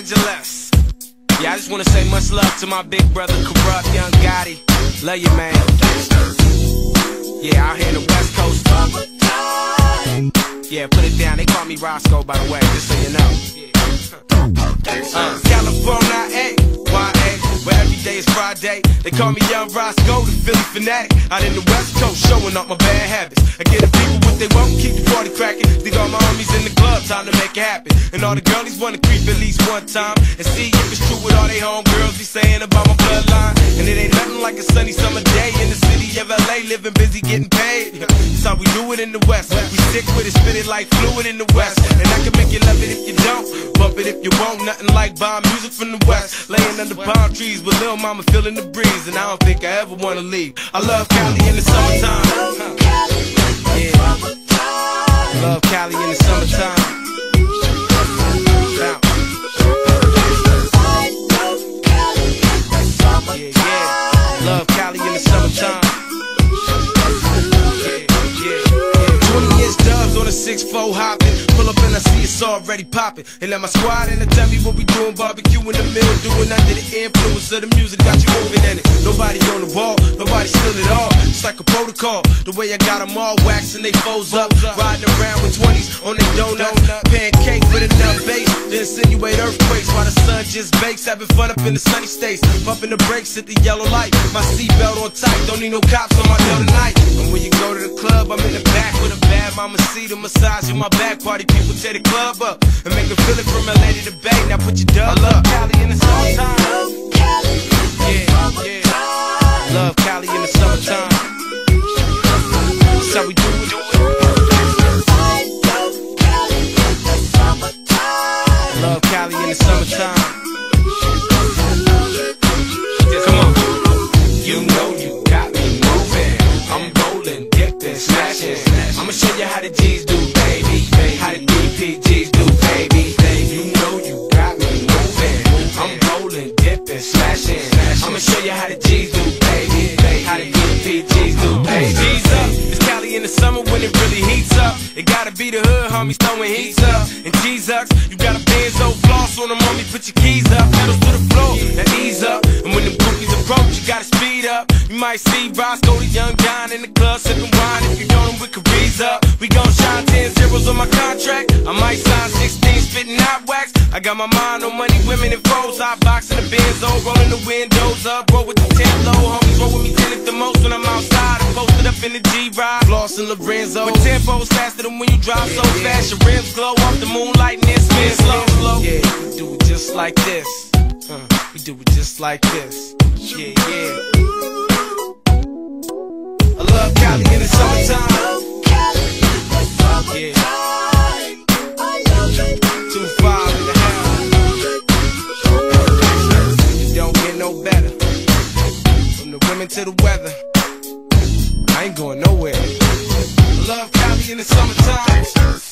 Yeah, I just wanna say much love to my big brother, Kurupt Young Gotti. Love you, man. Yeah, out here in the West Coast. Yeah, put it down. They call me Roscoe, by the way, just so you know. Uh, California, A, Y-A, where every day is Friday. They call me Young Roscoe, the Philly fanatic. Out in the West Coast, showing up my bad habits. I get the people what they want, keep the party cracking. Think all my homies to make it happen. And all the girlies wanna creep at least one time and see if it's true with all they homegirls be saying about my bloodline. And it ain't nothing like a sunny summer day in the city of LA, living busy, getting paid. That's how we do it in the West. We stick with it, spit it like fluid in the West. And I can make you love it if you don't, bump it if you won't. Nothing like bomb music from the West. Laying under palm trees with Lil Mama feeling the breeze, and I don't think I ever wanna leave. I love Cali in the summertime. A 6-4 hopping. Pull up and I see it's already popping. And let my squad in and tell me what we doing. Barbecue in the middle, doing under the influence of the music. Got you moving in it. Nobody on the wall, nobody still at all. It's like a protocol. The way I got them all waxing they foes up. Riding around with 20s on their donut. Pancake with enough bass to insinuate earthquakes while the sun just bakes. Having fun up in the sunny states. Pumping the brakes at the yellow light. My seatbelt tight. Don't need no cops on my tail tonight. And when you go to the club, I'm in the back with a bad mama see the massage in my back party. People tear the club up and make them feel it from LA to the Bay. Now put your dub up. Cali in the summertime. Show you how the G's do, baby. How the DPGs do, baby. You know you got me moving. I'm rolling, dipping, smashing. I'ma show you how the G's do, baby. How the DPGs do, baby. G's up. It's Cali in the summer when it really heats up. It gotta be the hood, homies throwing heats up. And G's up. You got a benzo floss on them, homie. Put your keys up, pedals to the floor. Now ease up. And when them groupies approach, you gotta speed up. You might see Roscoe, the young John in the club sipping We gon' shine 10 zeros on my contract. I might sign 16 spitting hot wax. I got my mind on money, women, and foes. Hot boxing the Benzo, rolling the windows up. Roll with the tent low, homies roll with me ten at the most when I'm outside. I'm posted up in the G-Ride. Floss and Lorenzo. With tempos faster than when you drive so fast. Your rims glow off the moonlight and then spin slow, slow. Yeah, we do it just like this. Uh, we do it just like this. Yeah, yeah. Better. From the women to the weather. I ain't going nowhere. Love Cali in the summertime.